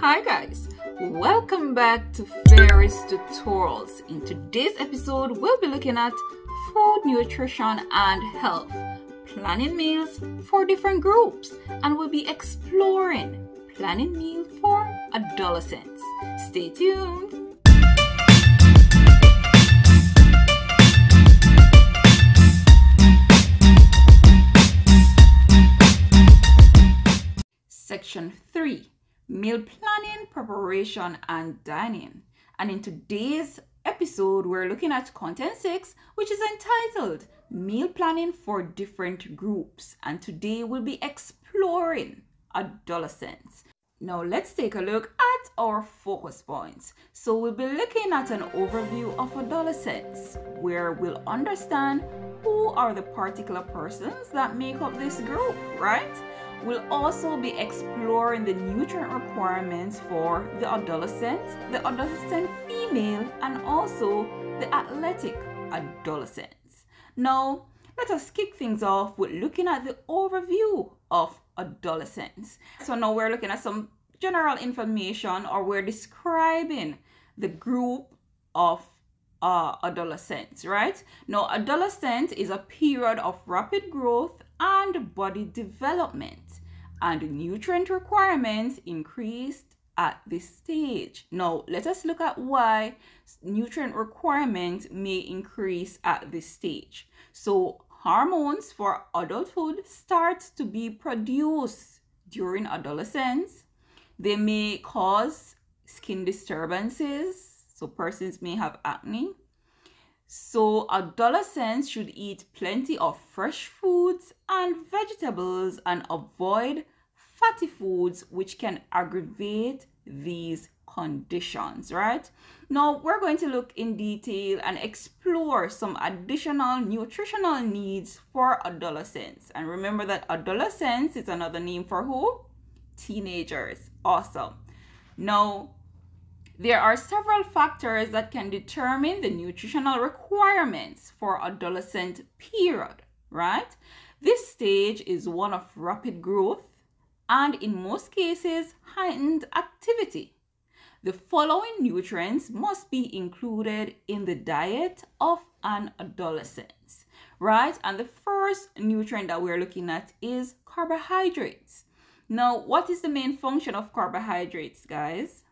Hi guys, welcome back to Fairy's Tutorials. In today's episode, we'll be looking at food, nutrition, and health, planning meals for different groups, and we'll be exploring planning meal for adolescents. Stay tuned. Section 3 Meal Planning, Preparation, and Dining. And in today's episode, we're looking at content 6, which is entitled Meal Planning for Different Groups. And today we'll be exploring adolescents. Now let's take a look at our focus points. So we'll be looking at an overview of adolescents where we'll understand who are the particular persons that make up this group, right? We'll also be exploring the nutrient requirements for the adolescent, the adolescent female, and also the athletic adolescents. Now, let us kick things off with looking at the overview of adolescents. So now we're looking at some general information or we're describing the group of uh, adolescents, right? Now, adolescence is a period of rapid growth and body development, and nutrient requirements increased at this stage. Now, let us look at why nutrient requirements may increase at this stage. So, hormones for adulthood start to be produced during adolescence. They may cause skin disturbances, so persons may have acne. So, adolescents should eat plenty of fresh foods and vegetables and avoid fatty foods, which can aggravate these conditions, right? Now, we're going to look in detail and explore some additional nutritional needs for adolescents. And remember that adolescents is another name for who? Teenagers. Awesome. Now, there are several factors that can determine the nutritional requirements for adolescent period, right? This stage is one of rapid growth and in most cases heightened activity. The following nutrients must be included in the diet of an adolescent, right? And the first nutrient that we're looking at is carbohydrates. Now, what is the main function of carbohydrates, guys?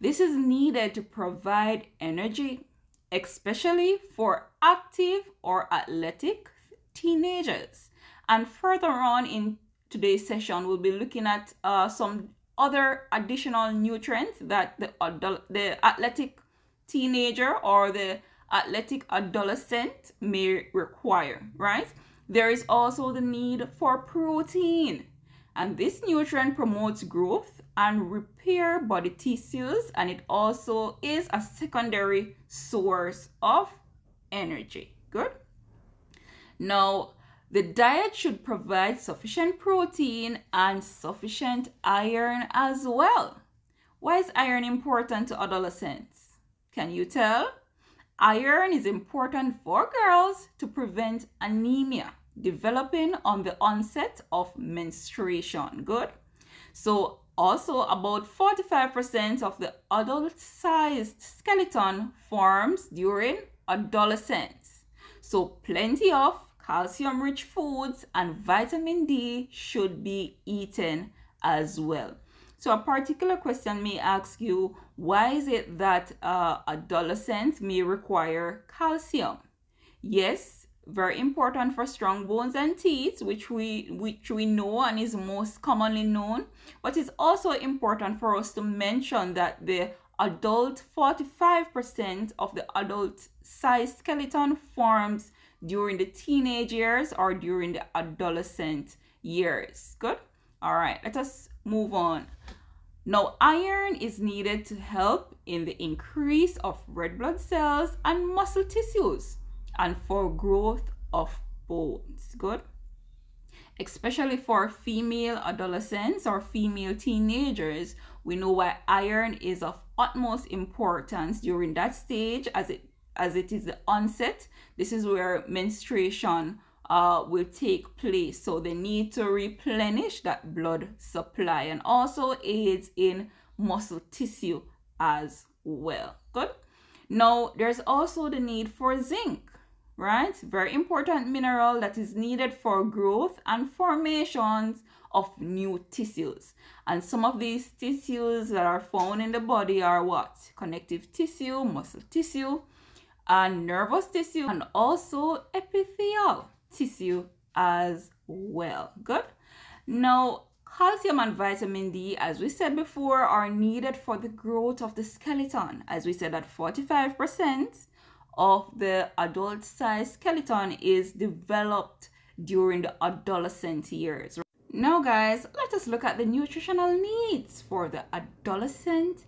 This is needed to provide energy, especially for active or athletic teenagers. And further on in today's session, we'll be looking at uh, some other additional nutrients that the adult, the athletic teenager or the athletic adolescent may require, right? There is also the need for protein, and this nutrient promotes growth and repair body tissues, and it also is a secondary source of energy. Good. Now, the diet should provide sufficient protein and sufficient iron as well. Why is iron important to adolescents? Can you tell? Iron is important for girls to prevent anemia developing on the onset of menstruation. Good. So also about 45% of the adult-sized skeleton forms during adolescence. So plenty of calcium rich foods and vitamin D should be eaten as well. So a particular question may ask you, why is it that uh, adolescents may require calcium? Yes, very important for strong bones and teeth, which we which we know and is most commonly known. But it's also important for us to mention that the adult 45% of the adult size skeleton forms during the teenage years or during the adolescent years. Good? All right, let us move on. Now, iron is needed to help in the increase of red blood cells and muscle tissues and for growth of bones. Good? Especially for female adolescents or female teenagers, we know why iron is of utmost importance during that stage as it as it is the onset. This is where menstruation uh, will take place. So they need to replenish that blood supply and also aids in muscle tissue as well. Good. Now, there's also the need for zinc, right? Very important mineral that is needed for growth and formations of new tissues. And some of these tissues that are found in the body are what? Connective tissue, muscle tissue, and nervous tissue, and also epithelial tissue as well. Good. Now, calcium and vitamin D, as we said before, are needed for the growth of the skeleton. As we said, that 45% of the adult size skeleton is developed during the adolescent years. Now guys, let us look at the nutritional needs for the adolescent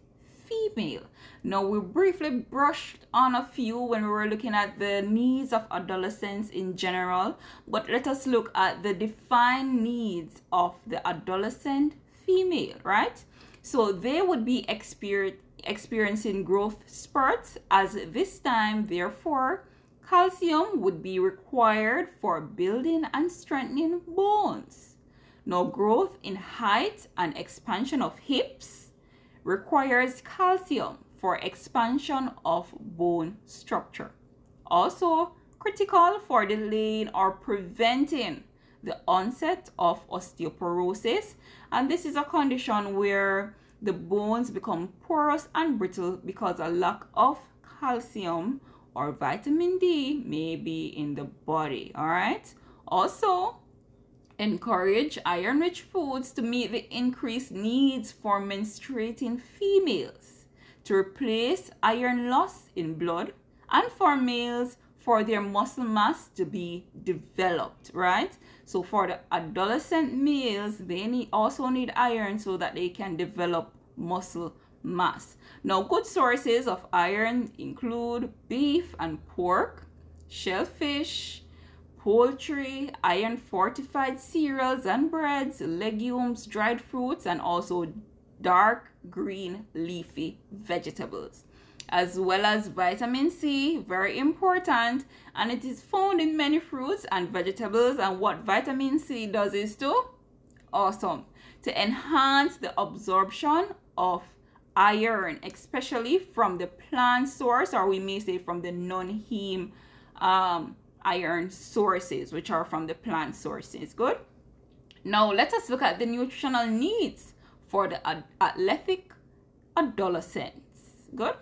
female. Now we briefly brushed on a few when we were looking at the needs of adolescents in general, but let us look at the defined needs of the adolescent female, right? So they would be exper experiencing growth spurts as this time, therefore, calcium would be required for building and strengthening bones now, growth in height and expansion of hips requires calcium for expansion of bone structure. Also, critical for delaying or preventing the onset of osteoporosis. And this is a condition where the bones become porous and brittle because a lack of calcium or vitamin D may be in the body. All right. Also, Encourage iron-rich foods to meet the increased needs for menstruating females, to replace iron loss in blood, and for males for their muscle mass to be developed, right? So for the adolescent males, they need also need iron so that they can develop muscle mass. Now, good sources of iron include beef and pork, shellfish, poultry, iron fortified cereals and breads, legumes, dried fruits, and also dark green leafy vegetables as well as vitamin C, very important, and it is found in many fruits and vegetables. And what vitamin C does is to awesome to enhance the absorption of iron, especially from the plant source, or we may say from the non-heme um, iron sources, which are from the plant sources. Good. Now let us look at the nutritional needs for the athletic adolescents. Good.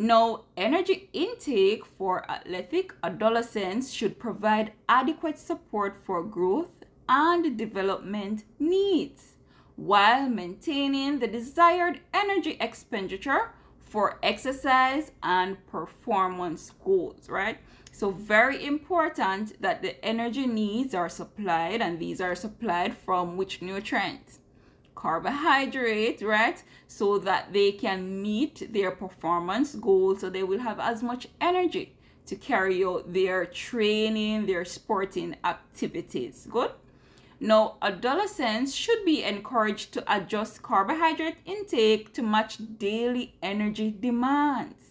Now, energy intake for athletic adolescents should provide adequate support for growth and development needs while maintaining the desired energy expenditure for exercise and performance goals, right? So very important that the energy needs are supplied and these are supplied from which nutrients? Carbohydrate, right? So that they can meet their performance goals so they will have as much energy to carry out their training, their sporting activities. Good? Now, adolescents should be encouraged to adjust carbohydrate intake to match daily energy demands.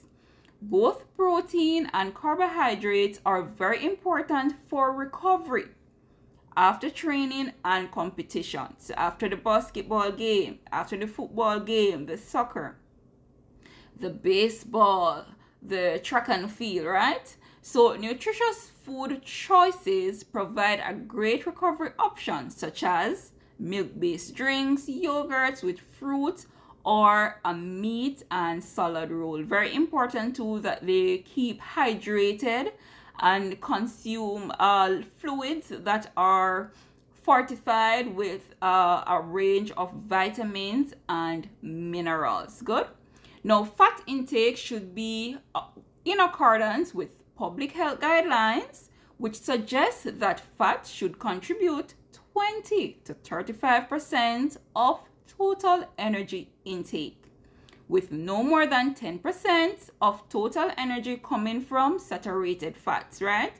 Both protein and carbohydrates are very important for recovery after training and competition. So after the basketball game, after the football game, the soccer, the baseball, the track and field, right? So nutritious food choices provide a great recovery option such as milk-based drinks, yogurts with fruit, or a meat and salad roll. Very important too that they keep hydrated and consume uh, fluids that are fortified with uh, a range of vitamins and minerals. Good. Now, fat intake should be uh, in accordance with public health guidelines, which suggests that fat should contribute 20 to 35% of total energy intake, with no more than 10% of total energy coming from saturated fats, right?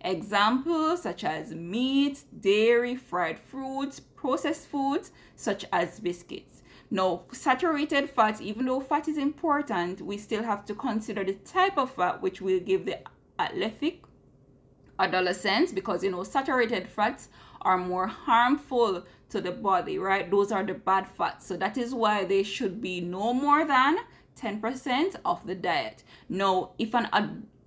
Examples such as meat, dairy, fried fruits, processed foods such as biscuits. Now, saturated fats, even though fat is important, we still have to consider the type of fat which will give the athletic adolescents because you know saturated fats are more harmful to the body, right? Those are the bad fats. So that is why they should be no more than 10% of the diet. Now, if an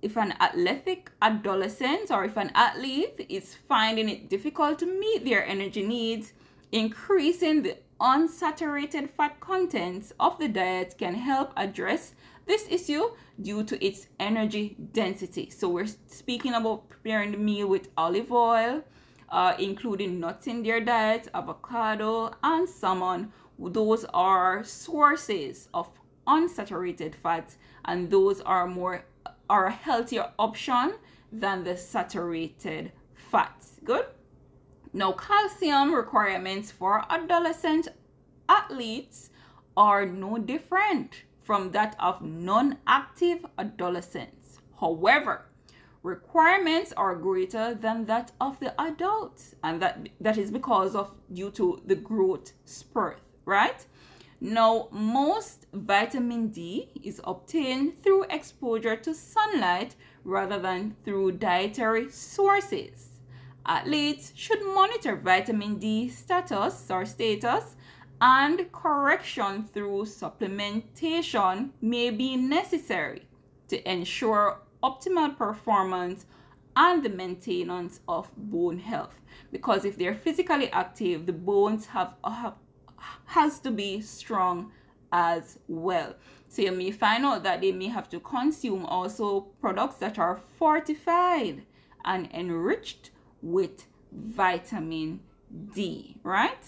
if an athletic adolescent or if an athlete is finding it difficult to meet their energy needs, increasing the unsaturated fat contents of the diet can help address this issue due to its energy density. So we're speaking about preparing the meal with olive oil, uh, including nuts in their diet, avocado, and salmon. Those are sources of unsaturated fats, and those are more are a healthier option than the saturated fats. Good. Now, calcium requirements for adolescent athletes are no different from that of non-active adolescents. However, requirements are greater than that of the adult and that that is because of due to the growth spurt right? Now most vitamin d is obtained through exposure to sunlight rather than through dietary sources. Athletes should monitor vitamin d status or status and correction through supplementation may be necessary to ensure optimal performance and the maintenance of bone health. Because if they're physically active the bones have, have has to be strong as well. So you may find out that they may have to consume also products that are fortified and enriched with vitamin D right?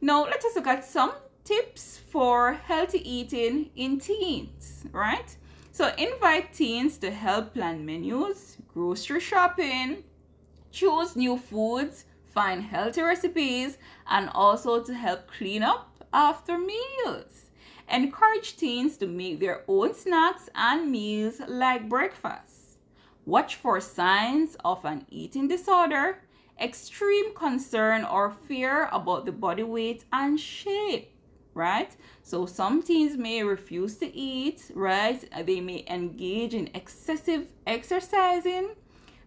Now let us look at some tips for healthy eating in teens right so invite teens to help plan menus, grocery shopping, choose new foods, find healthy recipes, and also to help clean up after meals. Encourage teens to make their own snacks and meals like breakfast. Watch for signs of an eating disorder, extreme concern or fear about the body weight and shape right? So some teens may refuse to eat, right? They may engage in excessive exercising,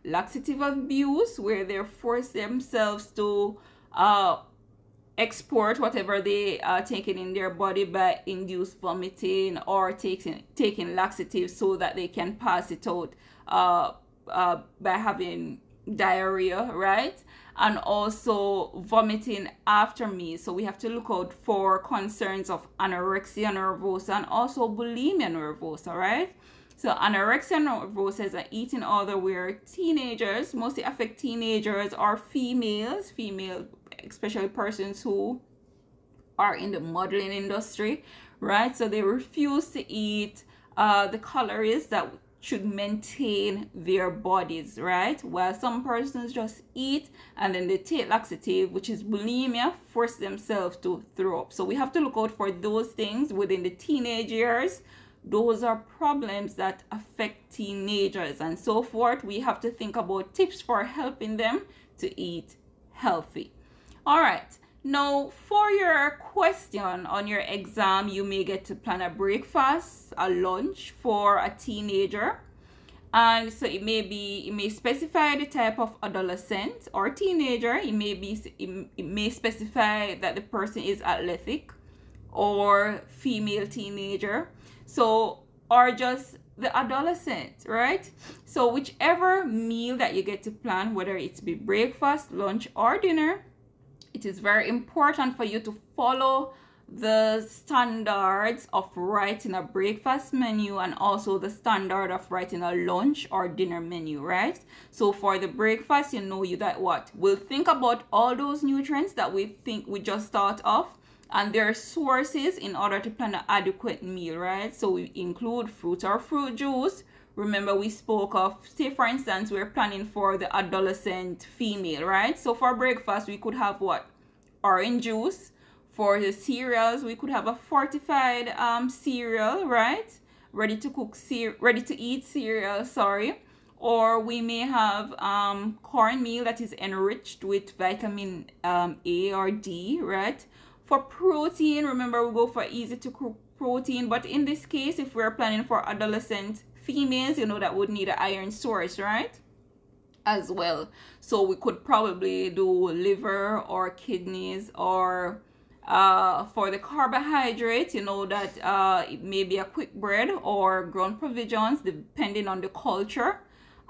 laxative abuse, where they force themselves to uh, export whatever they are taking in their body by induced vomiting or taking taking laxatives so that they can pass it out uh, uh, by having diarrhea, right? And also vomiting after meals. So we have to look out for concerns of anorexia nervosa and also bulimia nervosa, right? So anorexia nervosa is an eating order where teenagers, mostly affect teenagers or females, female, especially persons who are in the modeling industry, right? So they refuse to eat uh, the calories that should maintain their bodies, right? While some persons just eat and then they take laxative, which is bulimia, force themselves to throw up. So we have to look out for those things within the teenage years. Those are problems that affect teenagers and so forth. We have to think about tips for helping them to eat healthy. All right. Now, for your question on your exam, you may get to plan a breakfast, a lunch for a teenager. And so it may be, it may specify the type of adolescent or teenager. It may be, it, may specify that the person is athletic or female teenager. So, or just the adolescent, right? So whichever meal that you get to plan, whether it's be breakfast, lunch, or dinner, it is very important for you to follow the standards of writing a breakfast menu and also the standard of writing a lunch or dinner menu right? So for the breakfast you know you that what? We'll think about all those nutrients that we think we just thought of and their sources in order to plan an adequate meal right? So we include fruit or fruit juice remember we spoke of say for instance we're planning for the adolescent female right? So for breakfast we could have what orange juice. For the cereals we could have a fortified um, cereal right? Ready to cook ready to eat cereal sorry. Or we may have um, cornmeal that is enriched with vitamin um, A or D right? For protein remember we go for easy to cook protein. But in this case if we're planning for adolescent females, you know, that would need an iron source, right? as well. So we could probably do liver or kidneys or uh, for the carbohydrates, you know that uh, it may be a quick bread or ground provisions depending on the culture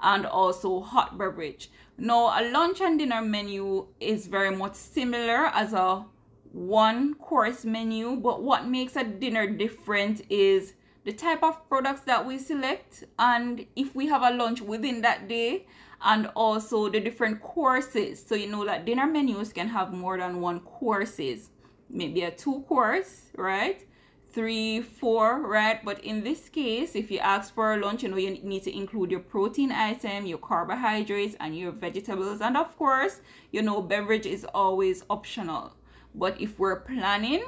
and also hot beverage. Now a lunch and dinner menu is very much similar as a one course menu but what makes a dinner different is the type of products that we select and if we have a lunch within that day and also the different courses. So you know that dinner menus can have more than one courses. Maybe a two course right? Three four right? But in this case if you ask for a lunch you know you need to include your protein item your carbohydrates and your vegetables. And of course you know beverage is always optional. But if we're planning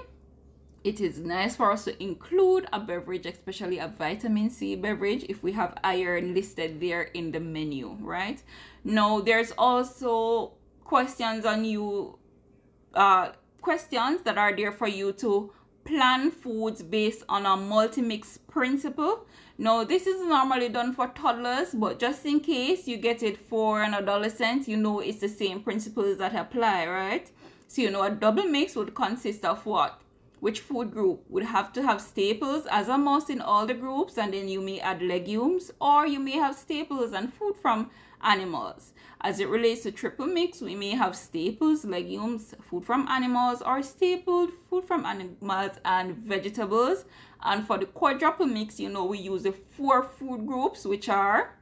it is nice for us to include a beverage especially a vitamin c beverage if we have iron listed there in the menu right? Now there's also questions on you uh questions that are there for you to plan foods based on a multi-mix principle. Now this is normally done for toddlers but just in case you get it for an adolescent you know it's the same principles that apply right? So, you know, a double mix would consist of what? Which food group would have to have staples as a must in all the groups, and then you may add legumes, or you may have staples and food from animals. As it relates to triple mix, we may have staples, legumes, food from animals, or stapled food from animals and vegetables. And for the quadruple mix, you know, we use the four food groups, which are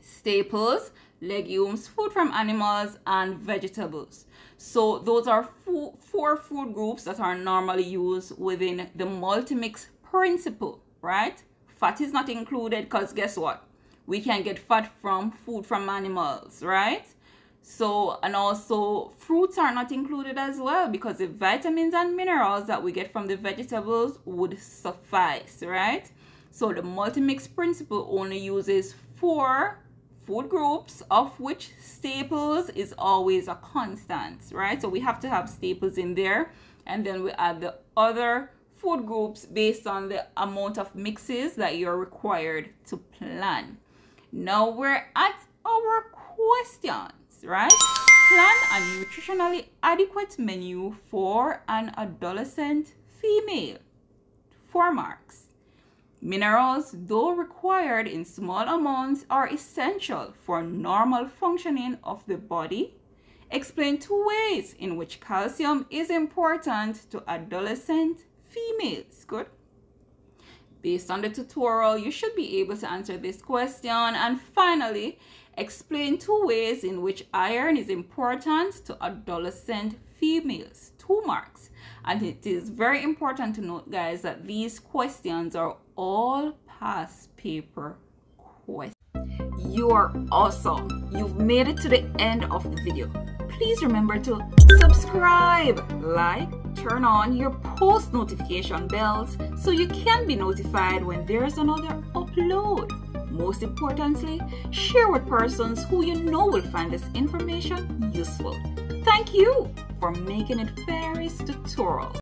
staples, legumes, food from animals, and vegetables. So those are four, food groups that are normally used within the multi-mix principle, right? Fat is not included because guess what? We can get fat from food from animals, right? So, and also fruits are not included as well because the vitamins and minerals that we get from the vegetables would suffice, right? So the multi-mix principle only uses four food groups of which staples is always a constant, right? So we have to have staples in there and then we add the other food groups based on the amount of mixes that you're required to plan. Now we're at our questions, right? Plan a nutritionally adequate menu for an adolescent female. Four marks. Minerals, though required in small amounts, are essential for normal functioning of the body. Explain two ways in which calcium is important to adolescent females. Good. Based on the tutorial, you should be able to answer this question. And finally, explain two ways in which iron is important to adolescent females. Two marks. And it is very important to note, guys, that these questions are all past paper questions. You are awesome. You've made it to the end of the video. Please remember to subscribe, like, turn on your post notification bells so you can be notified when there's another upload. Most importantly, share with persons who you know will find this information useful. Thank you for making it Fairy's tutorial.